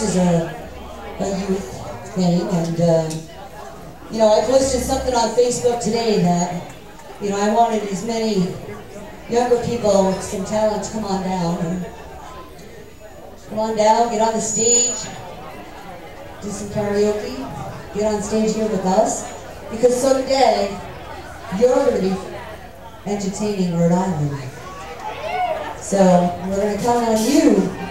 this is a, a youth thing, and uh, you know, I posted something on Facebook today that you know I wanted as many younger people with some talent to come on down. Come on down, get on the stage, do some karaoke, get on stage here with us, because so today you're going to be entertaining Rhode Island. So we're going to count on you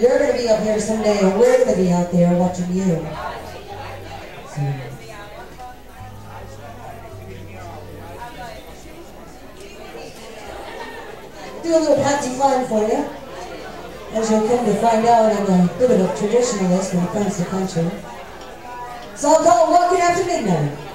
you're going to be up here someday, and we're going to be out there watching you. Hmm. Do a little Patsy Cline for you. As you'll come to find out, I'm a bit of a traditionalist when it comes to country. So I'll call Walking After Midnight.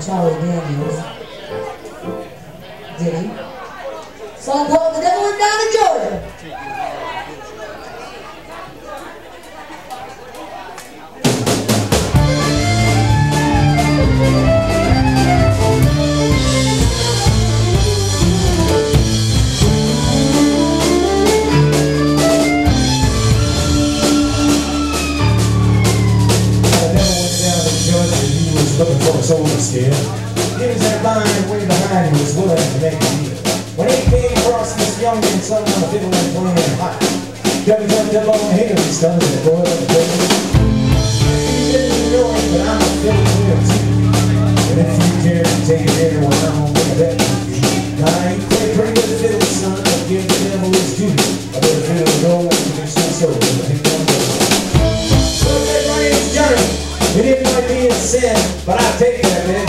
Charlie Daniels ditty. Song called The Devil Down to Georgia. Was willing to make a deal. When he came across this young and son on a fiddle and playing hot, devil jumped up on him, he started to boil up the devil. He didn't know it, but I'm a fiddle player too. And if you care to take it there, well, I'm gonna bet you. Now, I ain't play pretty good fiddle, son, but give the devil his due. I better fiddle go, you can so so, but he don't know. So that my name's Johnny. It is my being said, but I take that man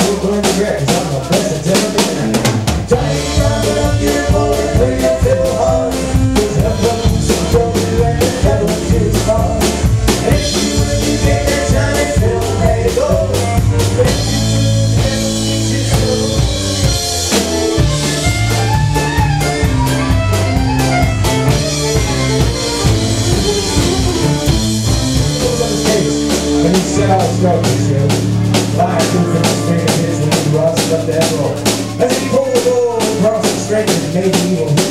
the evil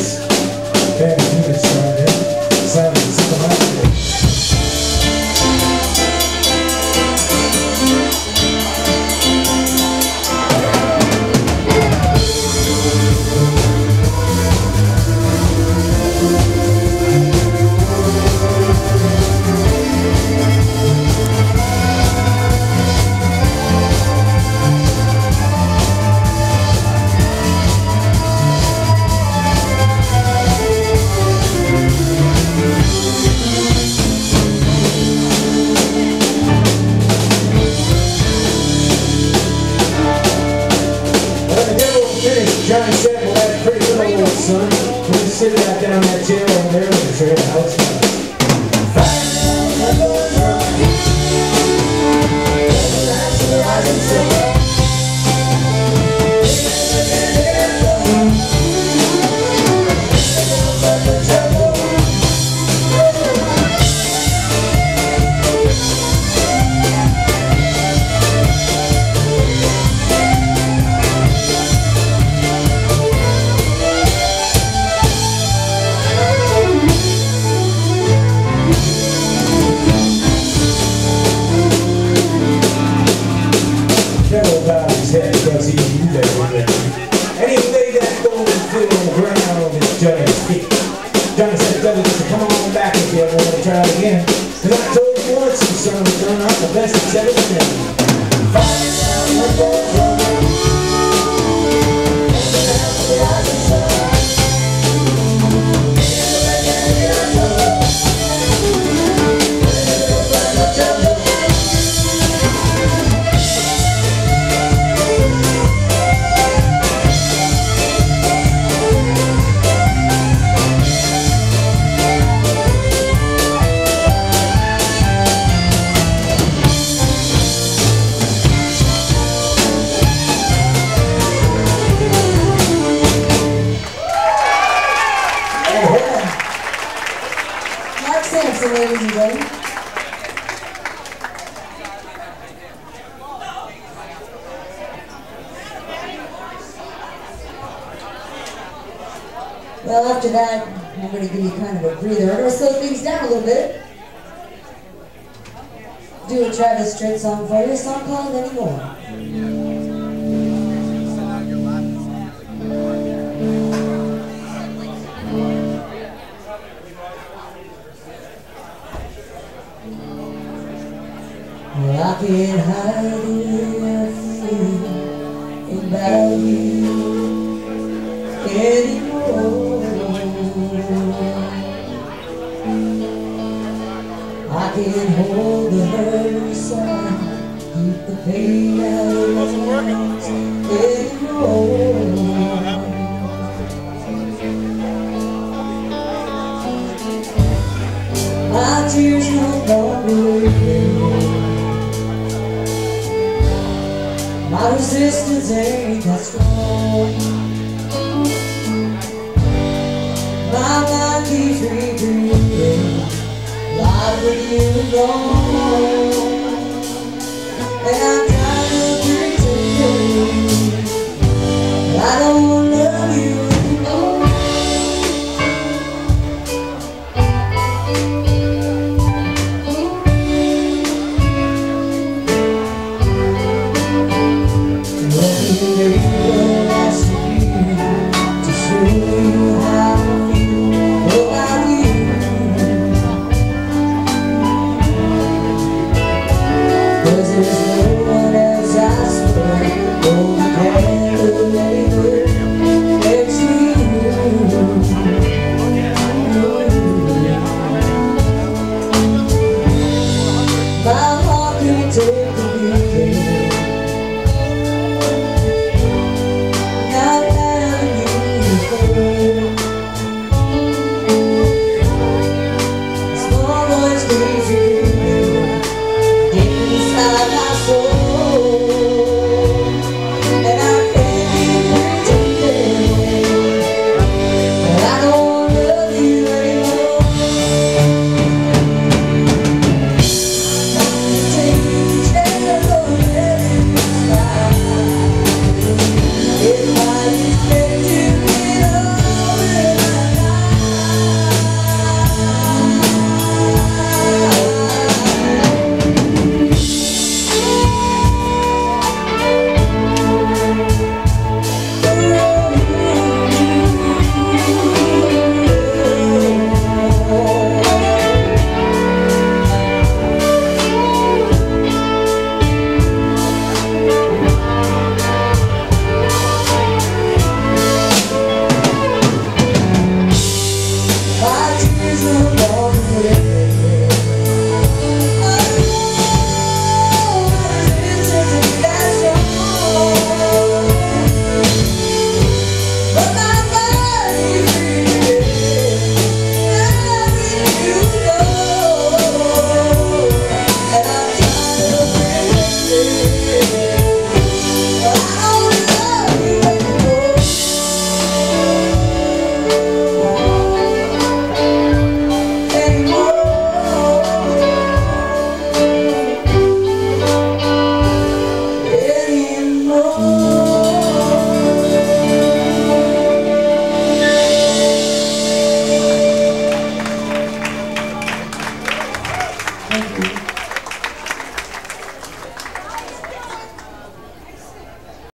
fiddle on ground Well, after that, I'm going to give you kind of a breather. I'm going to slow things down a little bit. Do a Travis Tritt song for you, a song called Anymore. Well, I can't hide anything about you anymore. I can hold the hurt inside, keep the pain out of it wasn't My tears no longer My resistance ain't that strong. Repeating Life with you. gone And